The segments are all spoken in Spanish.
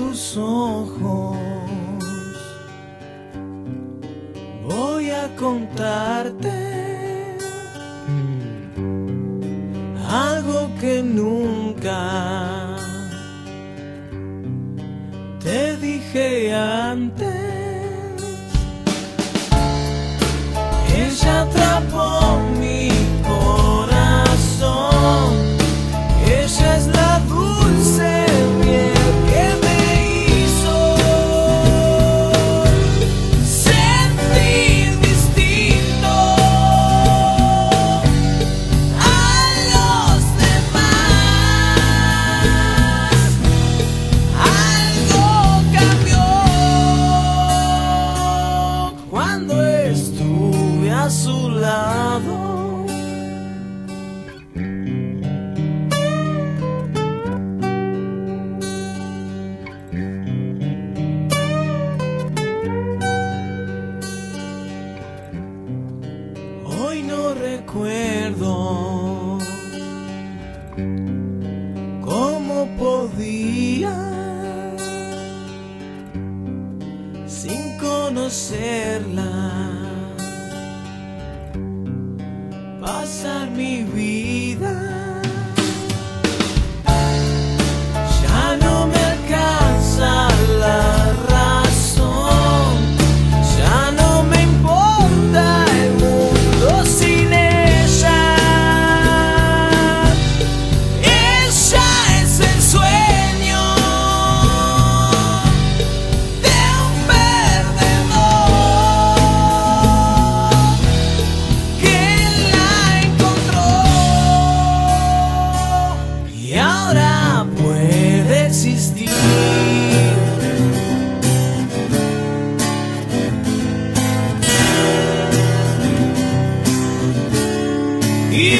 tus ojos. Voy a contarte mm. algo que nunca. a su lado. Hoy no recuerdo cómo podía. sin conocerla. pasar mi vida.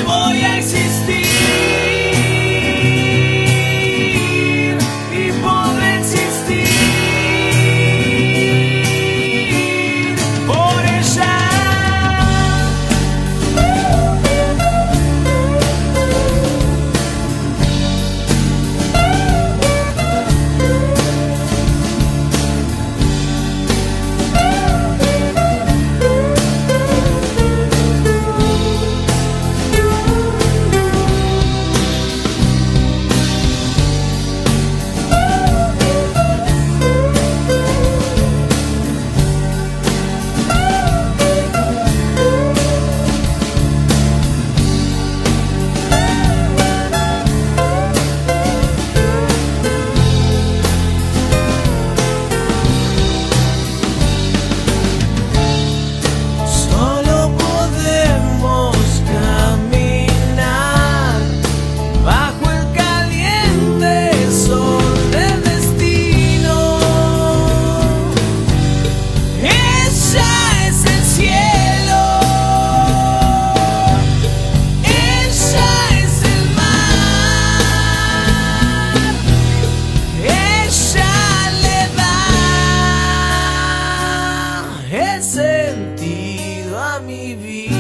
voy a existir. me be